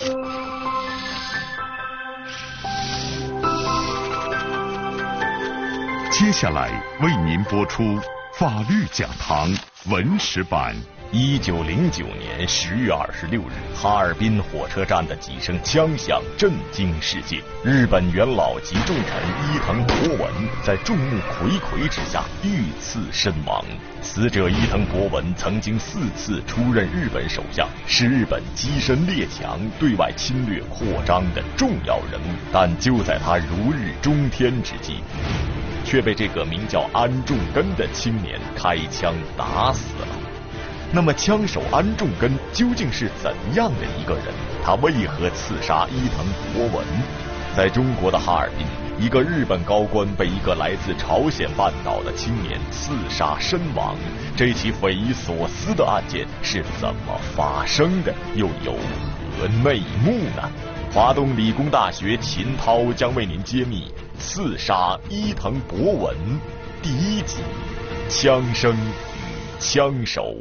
接下来为您播出《法律讲堂》文史版。一九零九年十月二十六日，哈尔滨火车站的几声枪响震惊世界。日本元老级重臣伊藤博文在众目睽睽之下遇刺身亡。死者伊藤博文曾经四次出任日本首相，是日本跻身列强、对外侵略扩张的重要人物。但就在他如日中天之际，却被这个名叫安重根的青年开枪打死了。那么，枪手安重根究竟是怎样的一个人？他为何刺杀伊藤博文？在中国的哈尔滨，一个日本高官被一个来自朝鲜半岛的青年刺杀身亡。这起匪夷所思的案件是怎么发生的？又有何内幕呢？华东理工大学秦涛将为您揭秘《刺杀伊藤博文》第一集：枪声与枪手。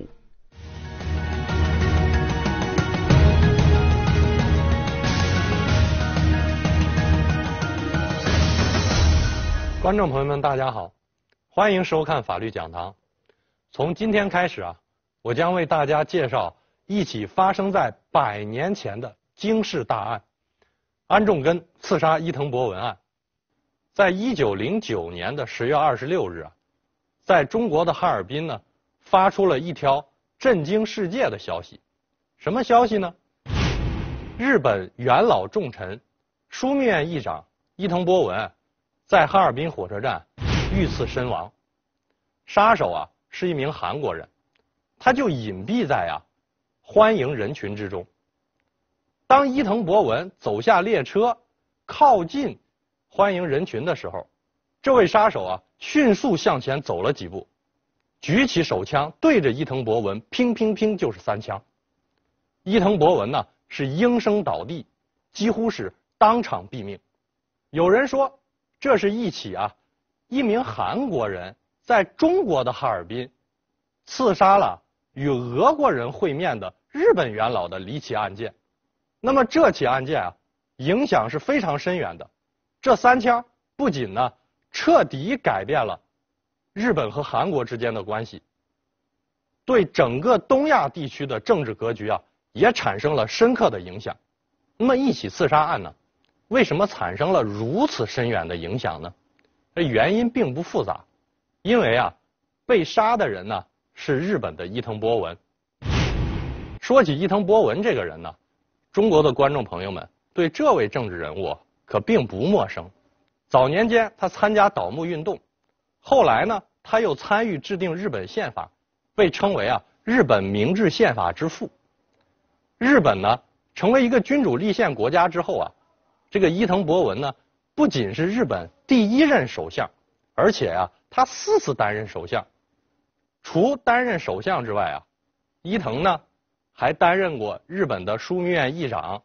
观众朋友们，大家好，欢迎收看法律讲堂。从今天开始啊，我将为大家介绍一起发生在百年前的惊世大案——安重根刺杀伊藤博文案。在一九零九年的十月二十六日啊，在中国的哈尔滨呢，发出了一条震惊世界的消息。什么消息呢？日本元老重臣、枢密院议长伊藤博文。在哈尔滨火车站遇刺身亡，杀手啊是一名韩国人，他就隐蔽在啊欢迎人群之中。当伊藤博文走下列车，靠近欢迎人群的时候，这位杀手啊迅速向前走了几步，举起手枪对着伊藤博文，乒乒乒就是三枪。伊藤博文呢是应声倒地，几乎是当场毙命。有人说。这是一起啊，一名韩国人在中国的哈尔滨刺杀了与俄国人会面的日本元老的离奇案件。那么这起案件啊，影响是非常深远的。这三枪不仅呢彻底改变了日本和韩国之间的关系，对整个东亚地区的政治格局啊也产生了深刻的影响。那么一起刺杀案呢？为什么产生了如此深远的影响呢？这原因并不复杂，因为啊，被杀的人呢是日本的伊藤博文。说起伊藤博文这个人呢，中国的观众朋友们对这位政治人物可并不陌生。早年间他参加倒幕运动，后来呢他又参与制定日本宪法，被称为啊日本明治宪法之父。日本呢成为一个君主立宪国家之后啊。这个伊藤博文呢，不仅是日本第一任首相，而且啊，他四次担任首相。除担任首相之外啊，伊藤呢还担任过日本的枢密院议长，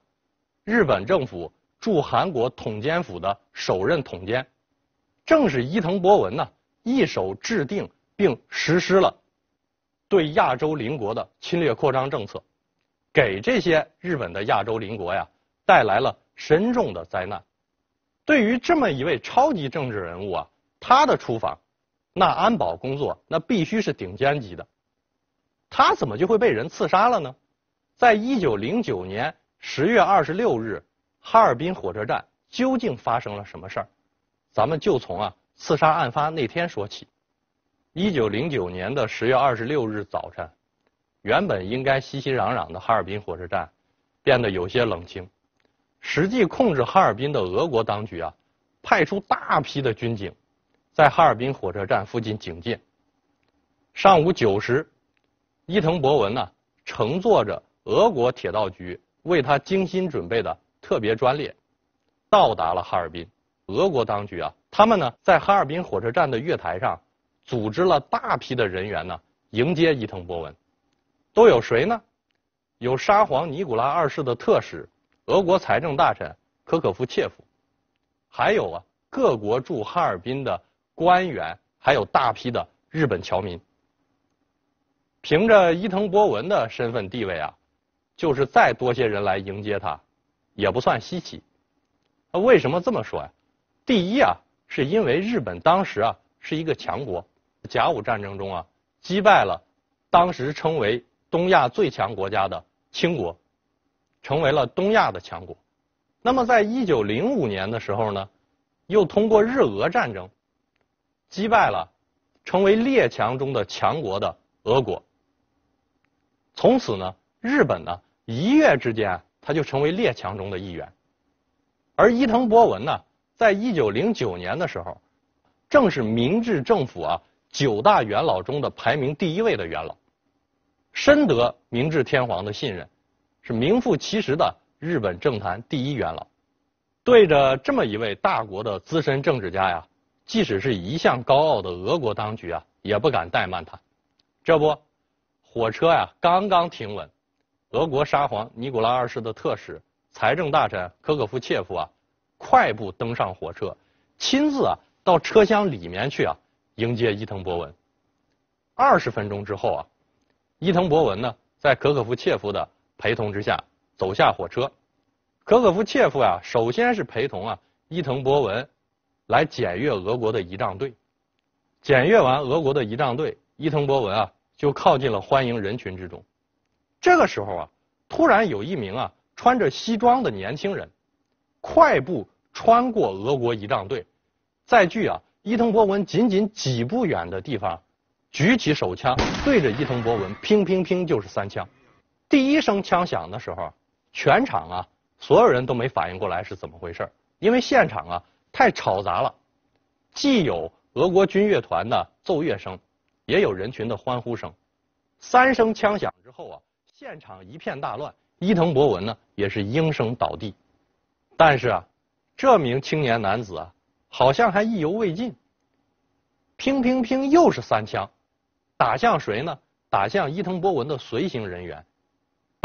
日本政府驻韩国统监府的首任统监。正是伊藤博文呢，一手制定并实施了对亚洲邻国的侵略扩张政策，给这些日本的亚洲邻国呀带来了。深重的灾难，对于这么一位超级政治人物啊，他的出访，那安保工作那必须是顶尖级的。他怎么就会被人刺杀了呢？在一九零九年十月二十六日，哈尔滨火车站究竟发生了什么事儿？咱们就从啊刺杀案发那天说起。一九零九年的十月二十六日早晨，原本应该熙熙攘攘的哈尔滨火车站，变得有些冷清。实际控制哈尔滨的俄国当局啊，派出大批的军警，在哈尔滨火车站附近警戒。上午九时，伊藤博文呢乘坐着俄国铁道局为他精心准备的特别专列，到达了哈尔滨。俄国当局啊，他们呢在哈尔滨火车站的月台上组织了大批的人员呢迎接伊藤博文。都有谁呢？有沙皇尼古拉二世的特使。俄国财政大臣科可夫切夫，还有啊，各国驻哈尔滨的官员，还有大批的日本侨民。凭着伊藤博文的身份地位啊，就是再多些人来迎接他，也不算稀奇。为什么这么说呀？第一啊，是因为日本当时啊是一个强国，甲午战争中啊击败了当时称为东亚最强国家的清国，成为了东亚的强国。那么在一九零五年的时候呢，又通过日俄战争击败了成为列强中的强国的俄国。从此呢，日本呢一跃之间，他就成为列强中的一员。而伊藤博文呢，在一九零九年的时候，正是明治政府啊九大元老中的排名第一位的元老，深得明治天皇的信任，是名副其实的日本政坛第一元老。对着这么一位大国的资深政治家呀，即使是一向高傲的俄国当局啊，也不敢怠慢他。这不。火车呀，刚刚停稳，俄国沙皇尼古拉二世的特使、财政大臣科可夫切夫啊，快步登上火车，亲自啊到车厢里面去啊迎接伊藤博文。二十分钟之后啊，伊藤博文呢在可可夫切夫的陪同之下走下火车。可可夫切夫呀，首先是陪同啊伊藤博文来检阅俄国的仪仗队。检阅完俄国的仪仗队，伊藤博文啊。就靠近了欢迎人群之中。这个时候啊，突然有一名啊穿着西装的年轻人，快步穿过俄国仪仗队，在距啊伊藤博文仅仅几步远的地方，举起手枪对着伊藤博文乒乒乒就是三枪。第一声枪响的时候，全场啊所有人都没反应过来是怎么回事因为现场啊太吵杂了，既有俄国军乐团的奏乐声。也有人群的欢呼声，三声枪响之后啊，现场一片大乱。伊藤博文呢，也是应声倒地。但是啊，这名青年男子啊，好像还意犹未尽。乒乒乒，又是三枪，打向谁呢？打向伊藤博文的随行人员，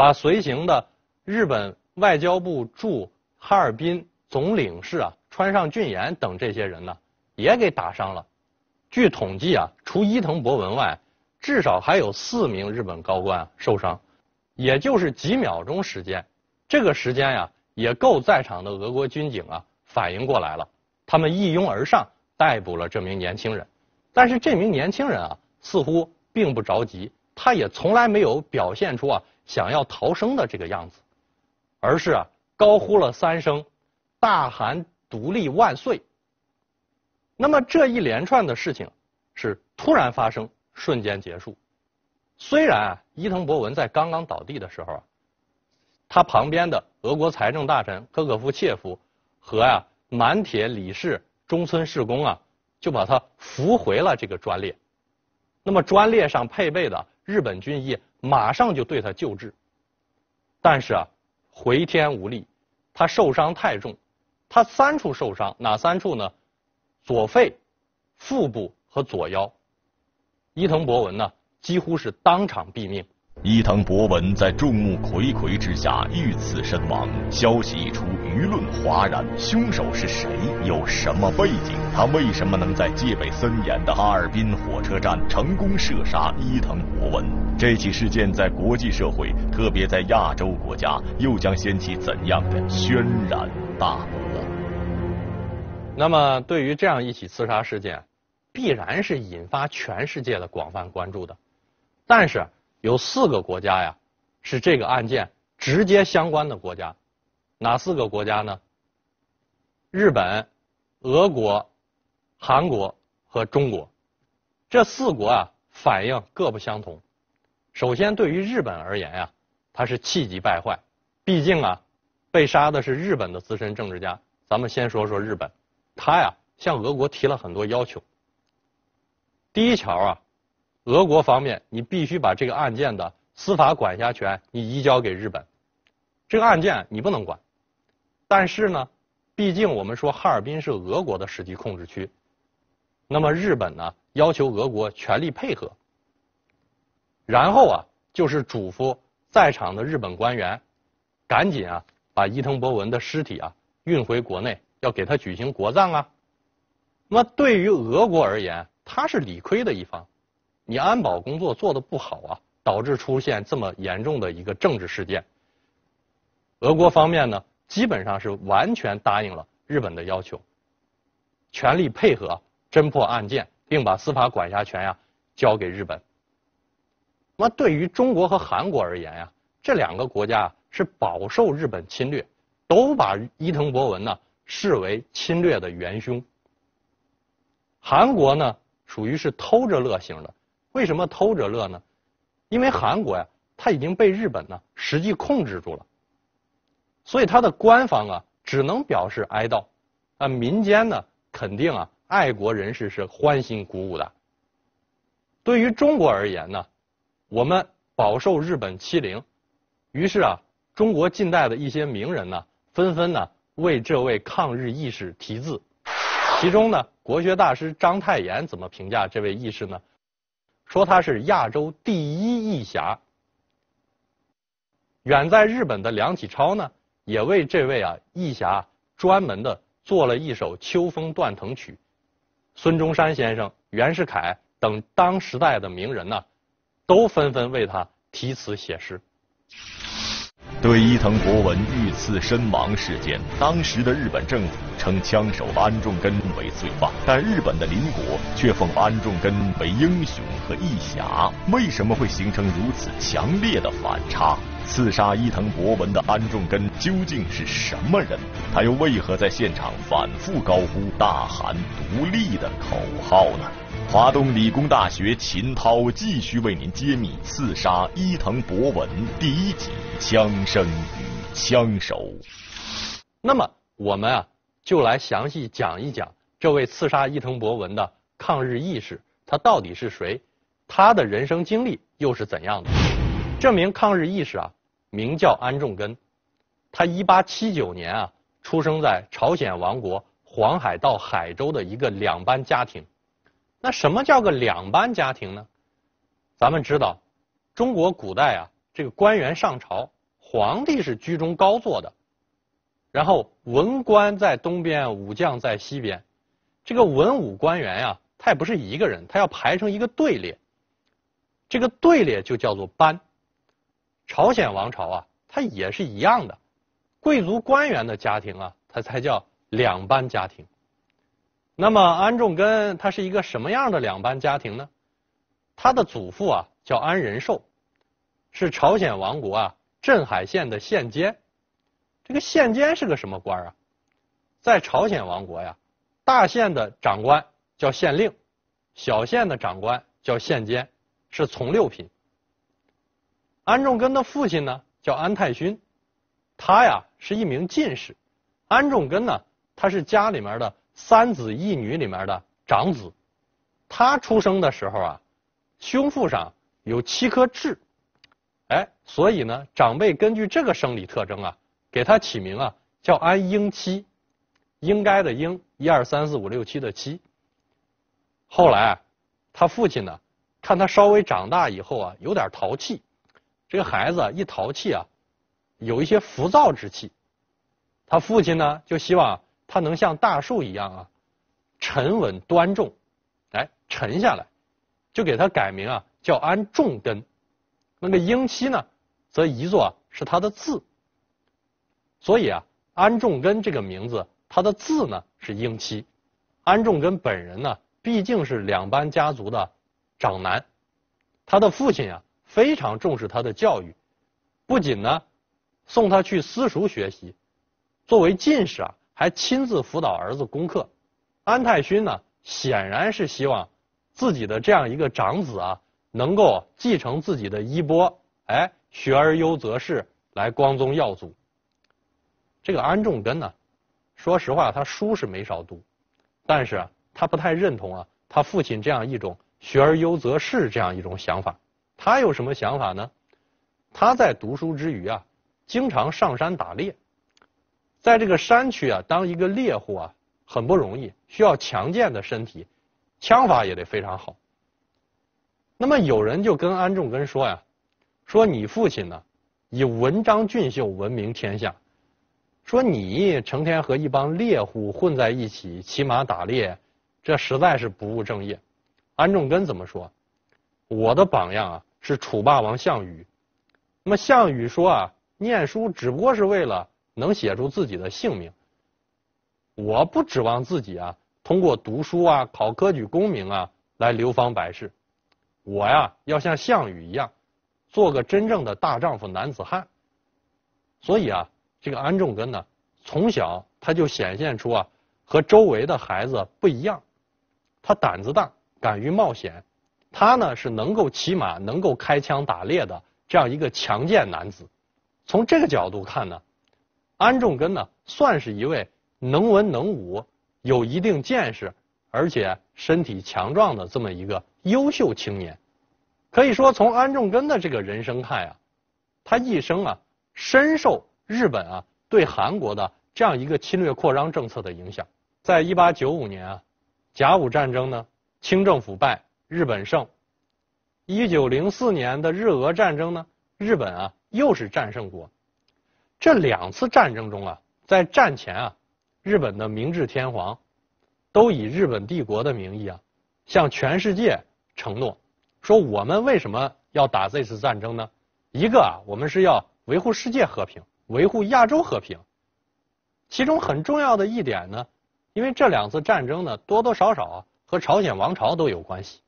把随行的日本外交部驻哈尔滨总领事啊川上俊彦等这些人呢，也给打伤了。据统计啊，除伊藤博文外，至少还有四名日本高官受伤，也就是几秒钟时间。这个时间呀，也够在场的俄国军警啊反应过来了。他们一拥而上，逮捕了这名年轻人。但是这名年轻人啊，似乎并不着急，他也从来没有表现出啊想要逃生的这个样子，而是啊高呼了三声“大韩独立万岁”。那么这一连串的事情是突然发生，瞬间结束。虽然啊，伊藤博文在刚刚倒地的时候啊，他旁边的俄国财政大臣科可夫切夫和呀满铁理事中村士工啊，就把他扶回了这个专列。那么专列上配备的日本军医马上就对他救治。但是啊，回天无力，他受伤太重，他三处受伤，哪三处呢？左肺、腹部和左腰，伊藤博文呢几乎是当场毙命。伊藤博文在众目睽睽之下遇刺身亡，消息一出，舆论哗然。凶手是谁？有什么背景？他为什么能在戒备森严的哈尔滨火车站成功射杀伊藤博文？这起事件在国际社会，特别在亚洲国家，又将掀起怎样的轩然大波？那么，对于这样一起刺杀事件，必然是引发全世界的广泛关注的。但是，有四个国家呀，是这个案件直接相关的国家。哪四个国家呢？日本、俄国、韩国和中国。这四国啊，反应各不相同。首先，对于日本而言呀，他是气急败坏。毕竟啊，被杀的是日本的资深政治家。咱们先说说日本。他呀向俄国提了很多要求。第一条啊，俄国方面你必须把这个案件的司法管辖权你移交给日本，这个案件你不能管。但是呢，毕竟我们说哈尔滨是俄国的实际控制区，那么日本呢要求俄国全力配合。然后啊，就是嘱咐在场的日本官员，赶紧啊把伊藤博文的尸体啊运回国内。要给他举行国葬啊！那么对于俄国而言，他是理亏的一方，你安保工作做的不好啊，导致出现这么严重的一个政治事件。俄国方面呢，基本上是完全答应了日本的要求，全力配合侦破案件，并把司法管辖权呀交给日本。那对于中国和韩国而言呀，这两个国家是饱受日本侵略，都把伊藤博文呢视为侵略的元凶。韩国呢属于是偷着乐型的，为什么偷着乐呢？因为韩国呀，它已经被日本呢实际控制住了，所以它的官方啊只能表示哀悼，啊民间呢肯定啊爱国人士是欢欣鼓舞的。对于中国而言呢，我们饱受日本欺凌，于是啊中国近代的一些名人呢纷纷呢为这位抗日义士题字，其中呢国学大师章太炎怎么评价这位义士呢？说他是亚洲第一义侠。远在日本的梁启超呢，也为这位啊义侠专门的做了一首《秋风断藤曲》。孙中山先生、袁世凯等当时代的名人呢，都纷纷为他题词写诗。对伊藤博文遇刺身亡事件，当时的日本政府称枪手安重根为罪犯，但日本的邻国却奉安重根为英雄和义侠。为什么会形成如此强烈的反差？刺杀伊藤博文的安重根究竟是什么人？他又为何在现场反复高呼、大喊“独立”的口号呢？华东理工大学秦涛继续为您揭秘刺杀伊藤博文第一集：枪声与枪手。那么，我们啊，就来详细讲一讲这位刺杀伊藤博文的抗日义士，他到底是谁？他的人生经历又是怎样的？这名抗日义士啊，名叫安重根，他1879年啊，出生在朝鲜王国黄海道海州的一个两班家庭。那什么叫个两班家庭呢？咱们知道，中国古代啊，这个官员上朝，皇帝是居中高坐的，然后文官在东边，武将在西边。这个文武官员呀，他也不是一个人，他要排成一个队列。这个队列就叫做班。朝鲜王朝啊，它也是一样的，贵族官员的家庭啊，它才叫两班家庭。那么安重根他是一个什么样的两班家庭呢？他的祖父啊叫安仁寿，是朝鲜王国啊镇海县的县监。这个县监是个什么官啊？在朝鲜王国呀，大县的长官叫县令，小县的长官叫县监，是从六品。安重根的父亲呢叫安太勋，他呀是一名进士。安重根呢，他是家里面的。三子一女里面的长子，他出生的时候啊，胸腹上有七颗痣，哎，所以呢，长辈根据这个生理特征啊，给他起名啊叫安英七，应该的应，一二三四五六七的七。后来啊，他父亲呢，看他稍微长大以后啊，有点淘气，这个孩子一淘气啊，有一些浮躁之气，他父亲呢就希望。他能像大树一样啊，沉稳端重，哎，沉下来，就给他改名啊，叫安重根。那个英七呢，则一作是他的字。所以啊，安重根这个名字，他的字呢是英七。安重根本人呢，毕竟是两班家族的长男，他的父亲啊非常重视他的教育，不仅呢送他去私塾学习，作为进士啊。还亲自辅导儿子功课，安太勋呢，显然是希望自己的这样一个长子啊，能够继承自己的衣钵，哎，学而优则仕，来光宗耀祖。这个安重根呢，说实话，他书是没少读，但是他不太认同啊，他父亲这样一种学而优则仕这样一种想法。他有什么想法呢？他在读书之余啊，经常上山打猎。在这个山区啊，当一个猎户啊，很不容易，需要强健的身体，枪法也得非常好。那么有人就跟安重根说呀，说你父亲呢，以文章俊秀闻名天下，说你成天和一帮猎户混在一起骑马打猎，这实在是不务正业。安重根怎么说？我的榜样啊是楚霸王项羽。那么项羽说啊，念书只不过是为了。能写出自己的姓名。我不指望自己啊，通过读书啊、考科举功名啊来流芳百世。我呀，要像项羽一样，做个真正的大丈夫男子汉。所以啊，这个安重根呢，从小他就显现出啊，和周围的孩子不一样。他胆子大，敢于冒险。他呢是能够骑马、能够开枪打猎的这样一个强健男子。从这个角度看呢，安重根呢算是一位能文能武、有一定见识，而且身体强壮的这么一个优秀青年。可以说，从安重根的这个人生看呀，他一生啊深受日本啊对韩国的这样一个侵略扩张政策的影响。在一八九五年啊，甲午战争呢，清政府败。日本胜。一九零四年的日俄战争呢，日本啊又是战胜国。这两次战争中啊，在战前啊，日本的明治天皇都以日本帝国的名义啊，向全世界承诺说：我们为什么要打这次战争呢？一个啊，我们是要维护世界和平，维护亚洲和平。其中很重要的一点呢，因为这两次战争呢，多多少少啊和朝鲜王朝都有关系。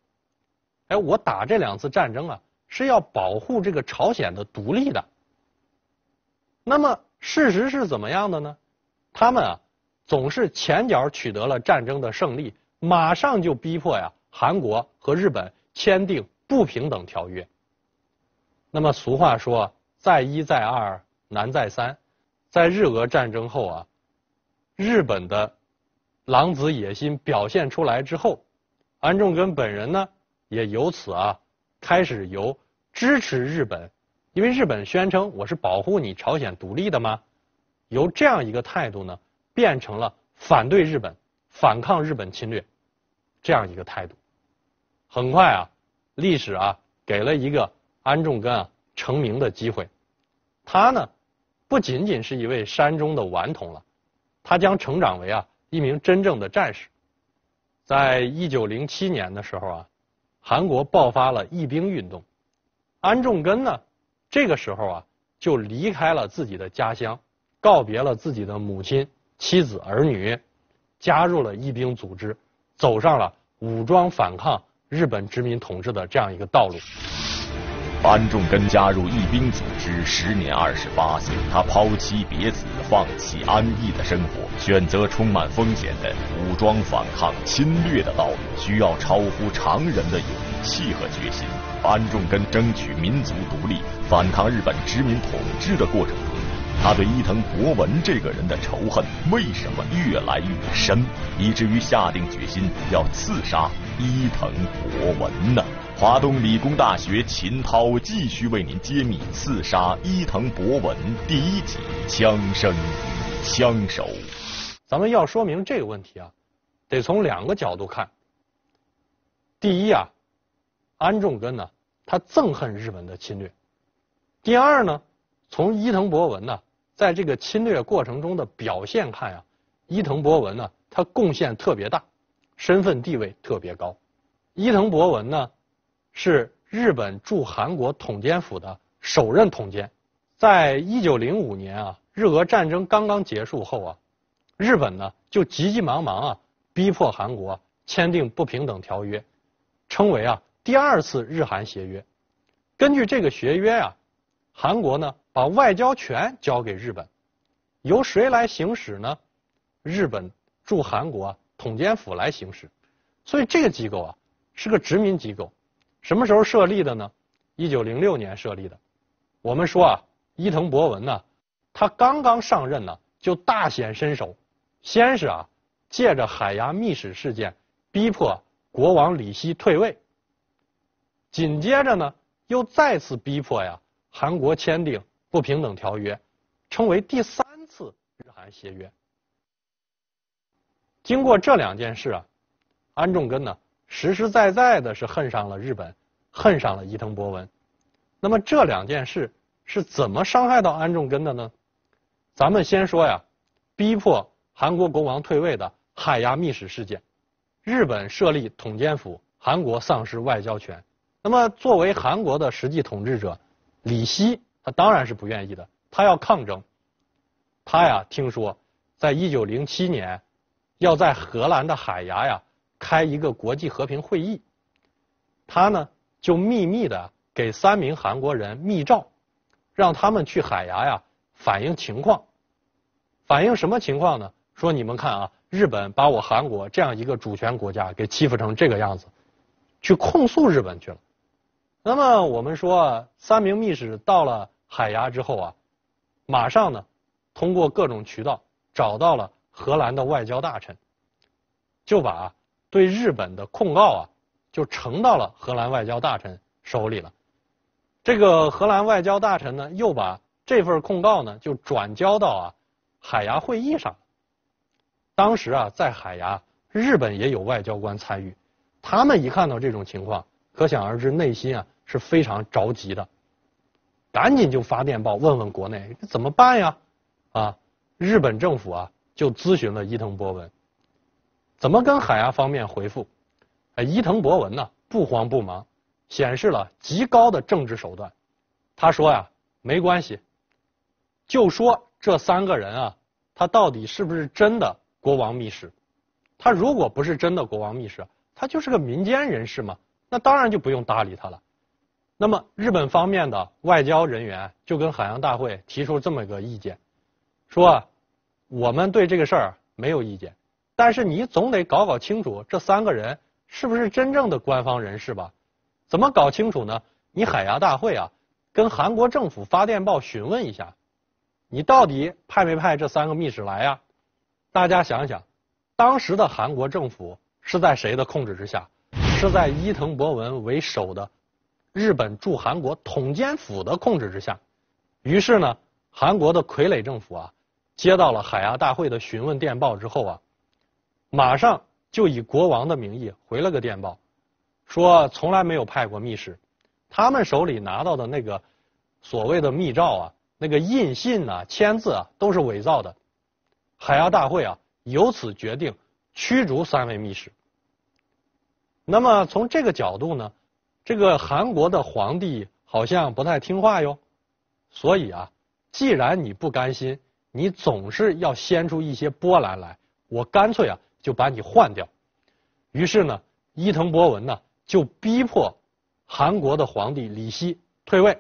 哎，我打这两次战争啊，是要保护这个朝鲜的独立的。那么事实是怎么样的呢？他们啊，总是前脚取得了战争的胜利，马上就逼迫呀韩国和日本签订不平等条约。那么俗话说，再一再二难再三，在日俄战争后啊，日本的狼子野心表现出来之后，安重根本人呢？也由此啊，开始由支持日本，因为日本宣称我是保护你朝鲜独立的吗？由这样一个态度呢，变成了反对日本、反抗日本侵略这样一个态度。很快啊，历史啊给了一个安重根啊成名的机会。他呢，不仅仅是一位山中的顽童了，他将成长为啊一名真正的战士。在一九零七年的时候啊。韩国爆发了义兵运动，安重根呢，这个时候啊，就离开了自己的家乡，告别了自己的母亲、妻子、儿女，加入了义兵组织，走上了武装反抗日本殖民统治的这样一个道路。安重根加入义兵组织，时年二十八岁。他抛妻别子，放弃安逸的生活，选择充满风险的武装反抗侵略的道路，需要超乎常人的勇气和决心。安重根争取民族独立、反抗日本殖民统治的过程中，他对伊藤博文这个人的仇恨为什么越来越深，以至于下定决心要刺杀伊藤博文呢？华东理工大学秦涛继续为您揭秘刺杀伊藤博文第一集：枪声与枪手。咱们要说明这个问题啊，得从两个角度看。第一啊，安重根呢，他憎恨日本的侵略；第二呢，从伊藤博文呢，在这个侵略过程中的表现看呀，伊藤博文呢，他贡献特别大，身份地位特别高。伊藤博文呢。是日本驻韩国统监府的首任统监，在一九零五年啊，日俄战争刚刚结束后啊，日本呢就急急忙忙啊逼迫韩国签订不平等条约，称为啊第二次日韩协约。根据这个协约啊，韩国呢把外交权交给日本，由谁来行使呢？日本驻韩国统监府来行使。所以这个机构啊是个殖民机构。什么时候设立的呢？一九零六年设立的。我们说啊，伊藤博文呢，他刚刚上任呢，就大显身手。先是啊，借着海牙密使事件逼迫国王李希退位。紧接着呢，又再次逼迫呀韩国签订不平等条约，称为第三次日韩协约。经过这两件事啊，安重根呢。实实在在的是恨上了日本，恨上了伊藤博文。那么这两件事是怎么伤害到安重根的呢？咱们先说呀，逼迫韩国国王退位的海牙密使事件，日本设立统监府，韩国丧失外交权。那么作为韩国的实际统治者，李希他当然是不愿意的，他要抗争。他呀听说，在一九零七年，要在荷兰的海牙呀开一个国际和平会议，他呢就秘密的给三名韩国人密诏，让他们去海牙呀反映情况。反映什么情况呢？说你们看啊，日本把我韩国这样一个主权国家给欺负成这个样子，去控诉日本去了。那么我们说，三名密使到了海牙之后啊，马上呢，通过各种渠道找到了荷兰的外交大臣，就把对日本的控告啊，就呈到了荷兰外交大臣手里了。这个荷兰外交大臣呢，又把这份控告呢，就转交到啊。海牙会议上，当时啊，在海牙，日本也有外交官参与。他们一看到这种情况，可想而知，内心啊是非常着急的，赶紧就发电报问问国内怎么办呀？啊，日本政府啊就咨询了伊藤博文，怎么跟海牙方面回复？哎，伊藤博文呢不慌不忙，显示了极高的政治手段。他说呀，没关系，就说。这三个人啊，他到底是不是真的国王密使？他如果不是真的国王密使，他就是个民间人士嘛，那当然就不用搭理他了。那么日本方面的外交人员就跟海洋大会提出这么个意见，说我们对这个事儿没有意见，但是你总得搞搞清楚这三个人是不是真正的官方人士吧？怎么搞清楚呢？你海牙大会啊，跟韩国政府发电报询问一下。你到底派没派这三个密使来呀？大家想想，当时的韩国政府是在谁的控制之下？是在伊藤博文为首的日本驻韩国统监府的控制之下。于是呢，韩国的傀儡政府啊，接到了海牙大会的询问电报之后啊，马上就以国王的名义回了个电报，说从来没有派过密使，他们手里拿到的那个所谓的密诏啊。那个印信呐、签字啊，都是伪造的。海牙大会啊，由此决定驱逐三位密使。那么从这个角度呢，这个韩国的皇帝好像不太听话哟。所以啊，既然你不甘心，你总是要掀出一些波澜来，我干脆啊就把你换掉。于是呢，伊藤博文呢就逼迫韩国的皇帝李希退位。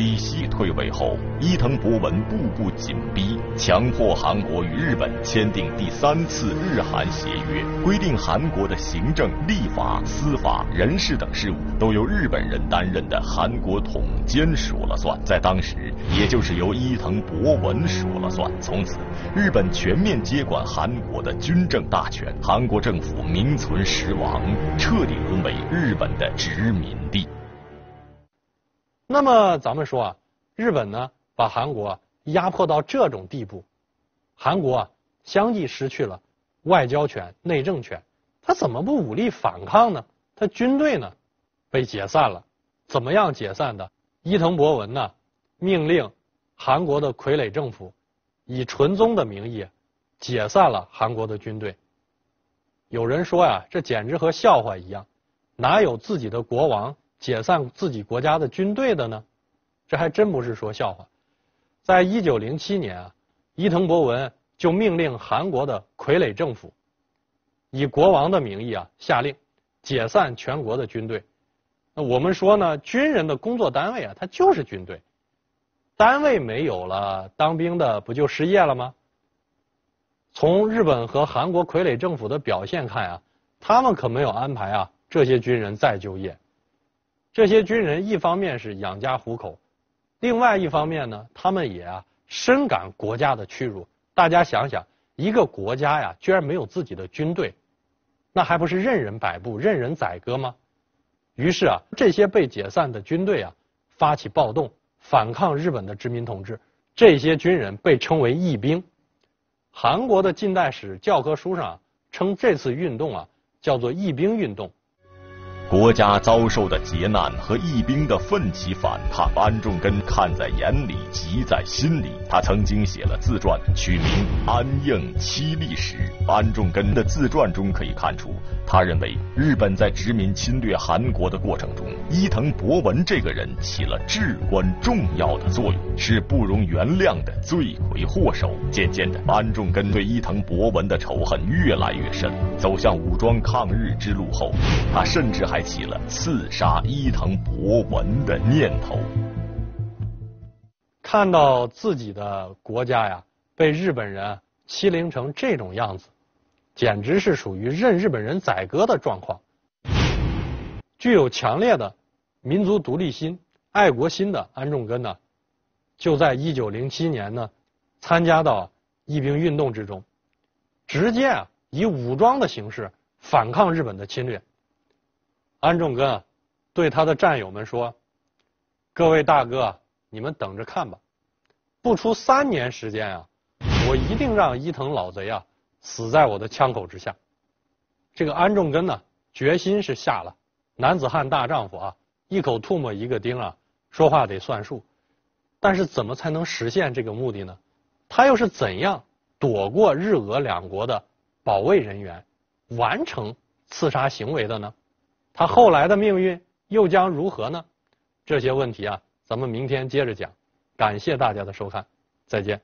李希退位后，伊藤博文步步紧逼，强迫韩国与日本签订第三次日韩协约，规定韩国的行政、立法、司法、人事等事务都由日本人担任的韩国统监说了算，在当时，也就是由伊藤博文说了算。从此，日本全面接管韩国的军政大权，韩国政府名存实亡，彻底沦为日本的殖民地。那么咱们说啊，日本呢把韩国压迫到这种地步，韩国啊相继失去了外交权、内政权，他怎么不武力反抗呢？他军队呢被解散了，怎么样解散的？伊藤博文呢命令韩国的傀儡政府以纯宗的名义解散了韩国的军队。有人说呀，这简直和笑话一样，哪有自己的国王？解散自己国家的军队的呢？这还真不是说笑话。在一九零七年啊，伊藤博文就命令韩国的傀儡政府，以国王的名义啊下令解散全国的军队。那我们说呢，军人的工作单位啊，它就是军队。单位没有了，当兵的不就失业了吗？从日本和韩国傀儡政府的表现看啊，他们可没有安排啊这些军人再就业。这些军人一方面是养家糊口，另外一方面呢，他们也啊深感国家的屈辱。大家想想，一个国家呀，居然没有自己的军队，那还不是任人摆布、任人宰割吗？于是啊，这些被解散的军队啊，发起暴动，反抗日本的殖民统治。这些军人被称为义兵。韩国的近代史教科书上称这次运动啊，叫做义兵运动。国家遭受的劫难和义兵的奋起反抗，安重根看在眼里，急在心里。他曾经写了自传，取名《安应七历史》。安重根的自传中可以看出，他认为日本在殖民侵略韩国的过程中，伊藤博文这个人起了至关重要的作用，是不容原谅的罪魁祸首。渐渐的，安重根对伊藤博文的仇恨越来越深。走向武装抗日之路后，他甚至还。起了刺杀伊藤博文的念头。看到自己的国家呀被日本人欺凌成这种样子，简直是属于任日本人宰割的状况。具有强烈的民族独立心、爱国心的安重根呢，就在一九零七年呢参加到义兵运动之中，直接啊以武装的形式反抗日本的侵略。安重根啊，对他的战友们说：“各位大哥，你们等着看吧，不出三年时间啊，我一定让伊藤老贼啊死在我的枪口之下。”这个安重根呢，决心是下了，男子汉大丈夫啊，一口唾沫一个钉啊，说话得算数。但是怎么才能实现这个目的呢？他又是怎样躲过日俄两国的保卫人员，完成刺杀行为的呢？他后来的命运又将如何呢？这些问题啊，咱们明天接着讲。感谢大家的收看，再见。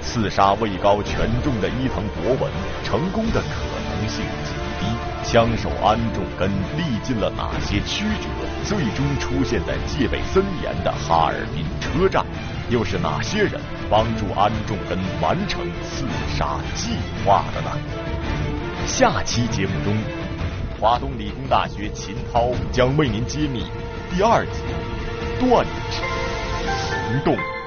刺杀位高权重的伊藤博文，成功的可能性极大。枪手安重根历尽了哪些曲折，最终出现在戒备森严的哈尔滨车站？又是哪些人？帮助安重根完成刺杀计划的呢？下期节目中，华东理工大学秦涛将为您揭秘第二集：断指行动。